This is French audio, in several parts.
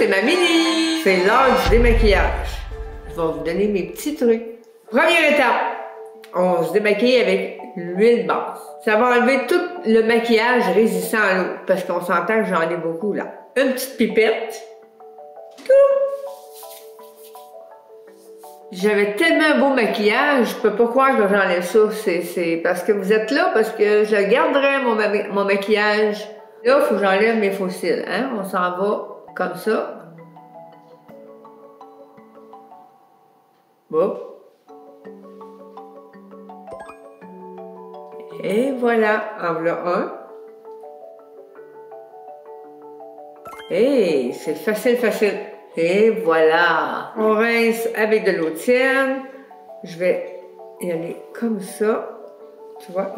c'est ma mini! C'est l'heure du démaquillage. Je vais vous donner mes petits trucs. Première étape, on se démaquille avec l'huile basse. Ça va enlever tout le maquillage résistant à l'eau, parce qu'on s'entend que j'en ai beaucoup là. Une petite pipette. J'avais tellement beau maquillage, je peux pas croire que j'enlève ça. C'est parce que vous êtes là, parce que je garderai mon, mon maquillage. Là, il faut que j'enlève mes fossiles. Hein? On s'en va comme ça. Bon. Et voilà, en voilà un. Et c'est facile, facile. Et voilà. On rince avec de l'eau tienne. Je vais y aller comme ça. Tu vois?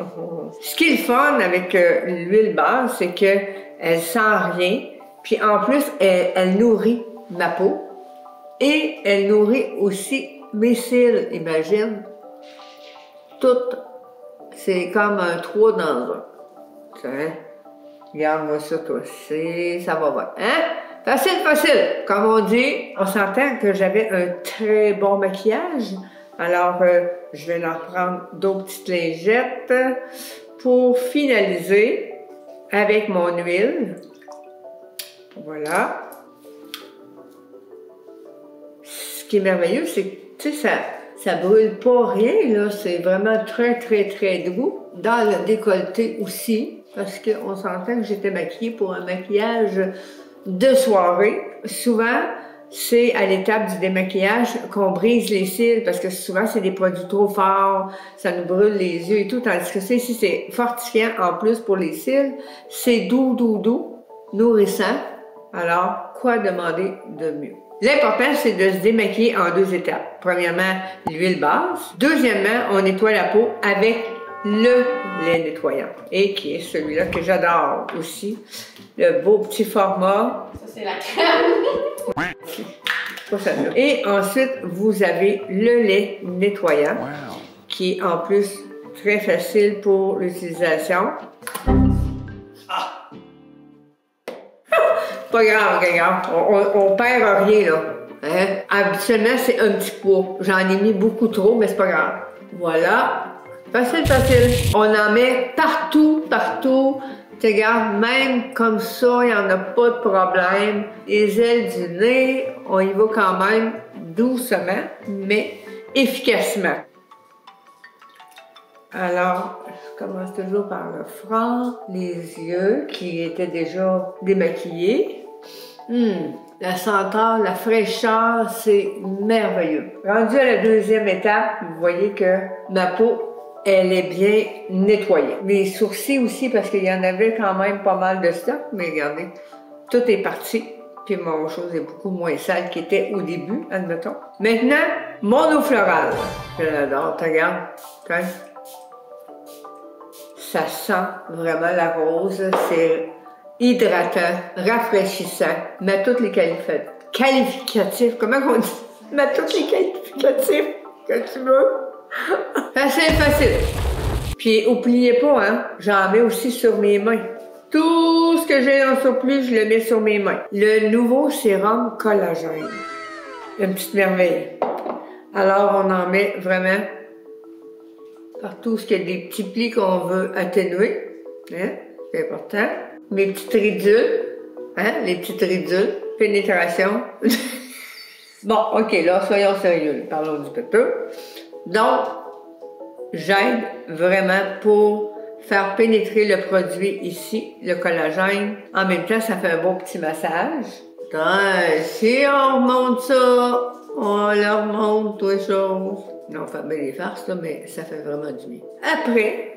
Ce qui est le fun avec euh, l'huile basse, c'est qu'elle sent rien. Puis en plus, elle, nourrit ma peau. Et elle nourrit aussi mes cils, imagine. Tout. C'est comme un trois dans un. Tu vois? Regarde-moi ça, toi. Ça va voir. Hein? Facile, facile. Comme on dit, on s'entend que j'avais un très bon maquillage. Alors, euh, je vais en prendre d'autres petites lingettes pour finaliser avec mon huile. Voilà. Ce qui est merveilleux, c'est que, ça, ça brûle pas rien, là. C'est vraiment très, très, très doux. Dans le décolleté aussi, parce qu'on s'entend que j'étais maquillée pour un maquillage de soirée. Souvent, c'est à l'étape du démaquillage qu'on brise les cils parce que souvent c'est des produits trop forts, ça nous brûle les yeux et tout, tandis que ça ici c'est fortifiant en plus pour les cils, c'est doux, doux, doux, nourrissant. Alors, quoi demander de mieux? L'important, c'est de se démaquiller en deux étapes. Premièrement, l'huile basse. Deuxièmement, on nettoie la peau avec le lait nettoyant. Et qui est celui-là que j'adore aussi. Le beau petit format. Ça, c'est la crème. Et ensuite, vous avez le lait nettoyant, qui est en plus très facile pour l'utilisation. Pas grave, regarde, on, perd rien là. Hein? Habituellement, c'est un petit pot. J'en ai mis beaucoup trop, mais c'est pas grave. Voilà, Facile, facile. On en met partout, partout. Tu regardes, même comme ça, il n'y en a pas de problème. Les ailes du nez, on y va quand même doucement, mais efficacement. Alors, je commence toujours par le front, les yeux qui étaient déjà démaquillés. Hum, la senteur, la fraîcheur, c'est merveilleux. Rendu à la deuxième étape, vous voyez que ma peau elle est bien nettoyée. Mes sourcils aussi, parce qu'il y en avait quand même pas mal de stock, mais regardez, tout est parti. Puis mon chose est beaucoup moins sale qu'il était au début, admettons. Maintenant, mon eau florale. Je l'adore, tu regardes. Ça sent vraiment la rose. C'est hydratant, rafraîchissant, mais toutes les qualificatifs. Comment on dit? Mais toutes les qualificatifs que tu veux. Facile, facile. Puis oubliez pas, hein, j'en mets aussi sur mes mains. Tout ce que j'ai en surplus, je le mets sur mes mains. Le nouveau sérum collagène. Une petite merveille. Alors, on en met vraiment partout ce qu'il y a des petits plis qu'on veut atténuer. Hein? C'est important. Mes petites ridules. Hein? Les petites ridules. Pénétration. bon, OK, là, soyons sérieux. Parlons du peu. Donc, j'aide vraiment pour faire pénétrer le produit ici, le collagène. En même temps, ça fait un bon petit massage. si on remonte ça, on leur remonte toutes les choses. Non, on fait bien les farces, là, mais ça fait vraiment du bien. Après,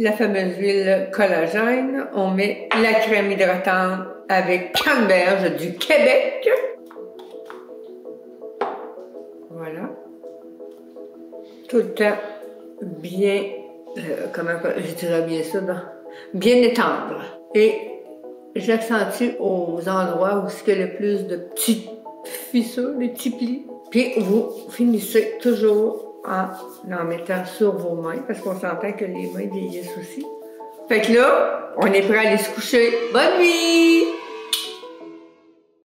la fameuse huile collagène, on met la crème hydratante avec canneberge du Québec. Voilà tout le temps bien, euh, comment je dirais bien ça, bien étendre. Et j'accentue aux endroits où a le plus de petits fissures, des petits plis. Puis vous finissez toujours en en mettant sur vos mains, parce qu'on s'entend que les mains vieillissent aussi. Fait que là, on est prêt à aller se coucher. Bonne nuit!